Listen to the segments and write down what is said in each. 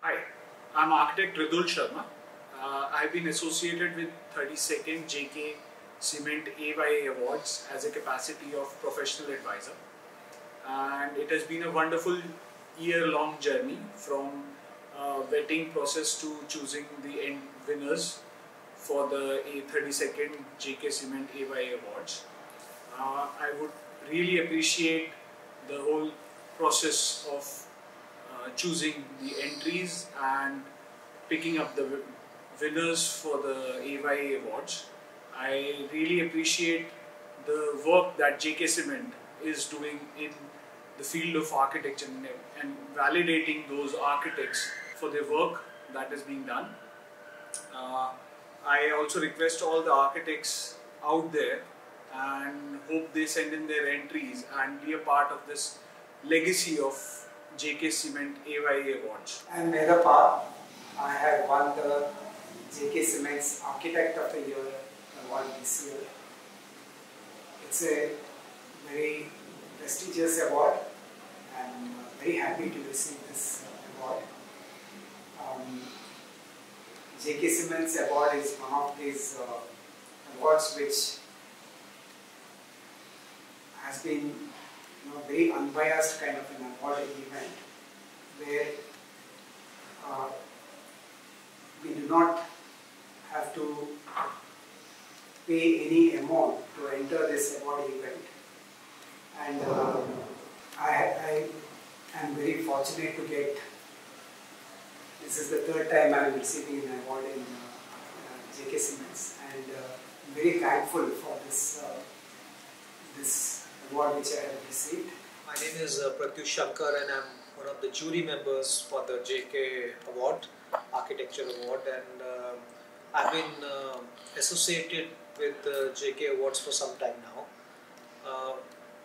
Hi, I'm architect Ridul Sharma. Uh, I've been associated with 32nd JK Cement AYA Awards as a capacity of professional advisor. And it has been a wonderful year-long journey from uh, vetting process to choosing the end winners for the 32nd JK Cement AYA Awards. Uh, I would really appreciate the whole process of choosing the entries and picking up the winners for the AYA awards. I really appreciate the work that JK Cement is doing in the field of architecture and, and validating those architects for their work that is being done. Uh, I also request all the architects out there and hope they send in their entries and be a part of this legacy of JK Cement AYA Awards. And Medappa, I have won the JK Cements Architect of the Year award this year. It's a very prestigious award and I'm very happy to receive this award. Um, JK Cements award is one of these uh, awards which has been know, very unbiased kind of an award event where uh, we do not have to pay any amount to enter this award event. And uh, I, I am very fortunate to get, this is the third time I am receiving an award in uh, JK Cements and uh, very thankful for this, uh, this have. My name is uh, Pratyush Shankar and I'm one of the jury members for the JK Award, Architecture Award and uh, I've been uh, associated with the JK Awards for some time now. Uh,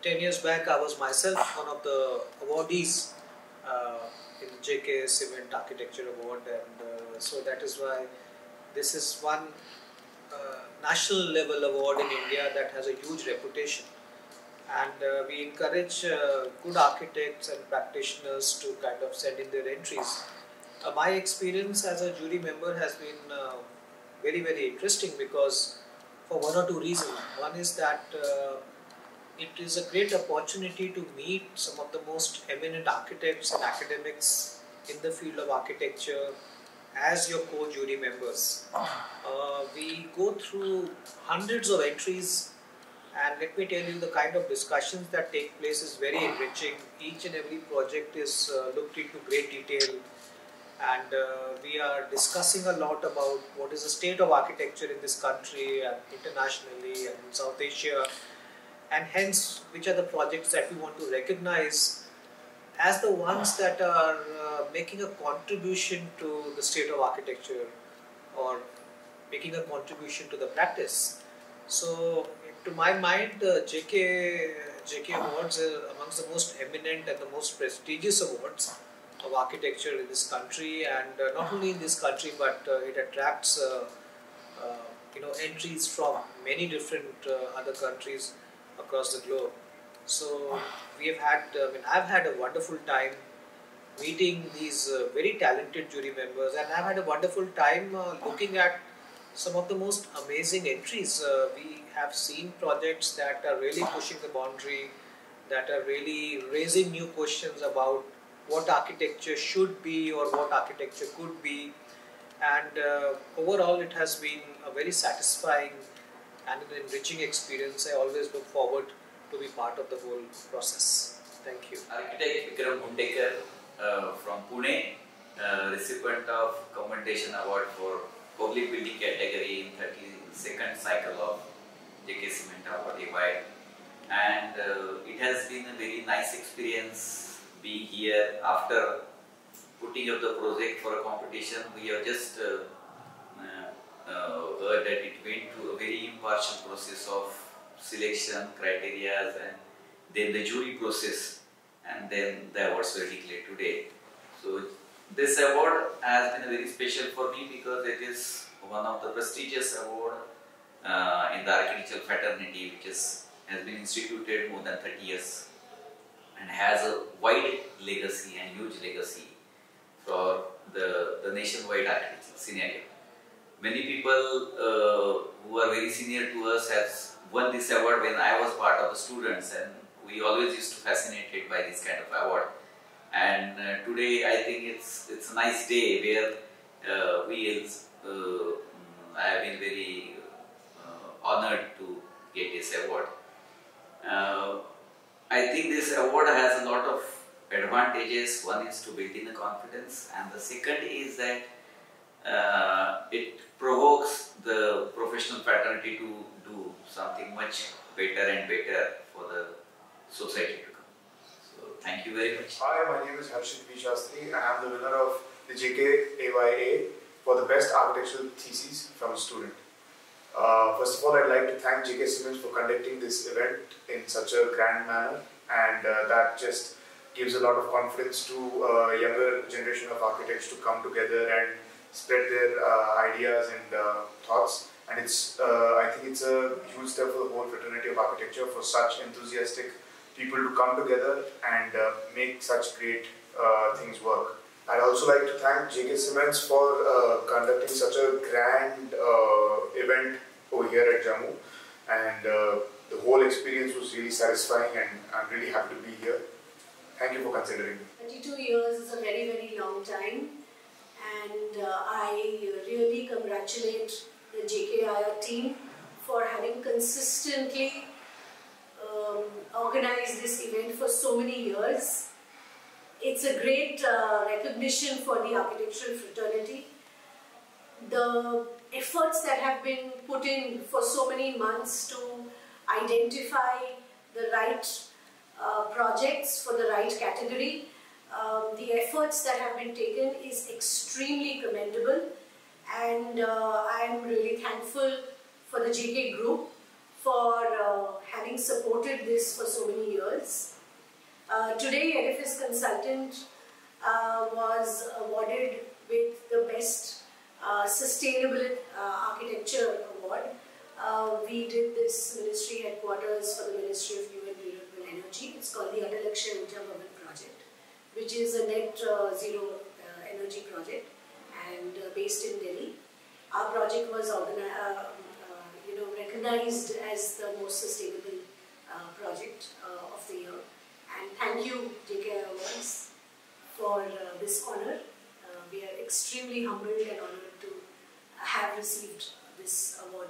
10 years back I was myself one of the awardees uh, in JK Cement Architecture Award and uh, so that is why this is one national level award in India that has a huge reputation and uh, we encourage uh, good architects and practitioners to kind of send in their entries. Uh, my experience as a jury member has been uh, very very interesting because for one or two reasons. One is that uh, it is a great opportunity to meet some of the most eminent architects and academics in the field of architecture as your co-jury members. Uh, we go through hundreds of entries and let me tell you, the kind of discussions that take place is very enriching. Each and every project is uh, looked into great detail, and uh, we are discussing a lot about what is the state of architecture in this country and internationally and in South Asia, and hence which are the projects that we want to recognize as the ones that are uh, making a contribution to the state of architecture or making a contribution to the practice. So, to my mind, the JK JK Awards are amongst the most eminent and the most prestigious awards of architecture in this country, and uh, not only in this country, but uh, it attracts uh, uh, you know entries from many different uh, other countries across the globe. So we have had, I mean, I've had a wonderful time meeting these uh, very talented jury members, and I've had a wonderful time uh, looking at some of the most amazing entries. Uh, we have seen projects that are really pushing the boundary, that are really raising new questions about what architecture should be or what architecture could be. And uh, overall, it has been a very satisfying and an enriching experience. I always look forward to be part of the whole process. Thank you. Architect Vikram Hundekar uh, from Pune, uh, recipient of Commendation Award for Public Building category in 32nd cycle of JK Award AY. And uh, it has been a very nice experience being here after putting up the project for a competition. We have just uh, uh, uh, heard that it went through a very impartial process of selection criteria and then the jury process and then the awards were declared today. So this award has been very special for me because it is one of the prestigious award uh, in the architectural fraternity which is, has been instituted more than 30 years and has a wide legacy and huge legacy for the the nationwide architecture scenario. Many people uh, who are very senior to us have won this award when I was part of the students and we always used to fascinated by this kind of award. And uh, today I think it's it's a nice day where uh, we uh, I have been very uh, honored to get this award. Uh, I think this award has a lot of advantages. One is to build in the confidence, and the second is that uh, it provokes the professional fraternity to do something much better and better for the society to come. So, thank very much. Hi, my name is Harshit V. I'm the winner of the JKAYA for the best architectural thesis from a student. Uh, first of all, I'd like to thank JK Cements for conducting this event in such a grand manner, and uh, that just gives a lot of confidence to a younger generation of architects to come together and spread their uh, ideas and uh, thoughts. And it's, uh, I think it's a huge step for the whole fraternity of architecture for such enthusiastic people to come together and uh, make such great things work. I'd also like to thank JK Cements for uh, conducting such a grand uh, event over here at Jammu and uh, the whole experience was really satisfying and I'm really happy to be here. Thank you for considering me. 22 years is a very very long time and uh, I really congratulate the JKAYA team for having consistently um, organized this event for so many years it's a great uh, recognition for the architectural fraternity. The efforts that have been put in for so many months to identify the right uh, projects for the right category, um, the efforts that have been taken is extremely commendable and uh, I am really thankful for the JK group for uh, having supported this for so many years. Uh, today, Edifice Consultant uh, was awarded with the Best uh, Sustainable uh, Architecture Award. Uh, we did this ministry headquarters for the Ministry of New and Renewable Energy. It's called the Atal Akshay Urja Project, which is a net zero energy project and based in Delhi. Our project was you know, recognized as the most sustainable project and you, JK Awards, for uh, this honor. Uh, we are extremely humbled and honored to have received this award.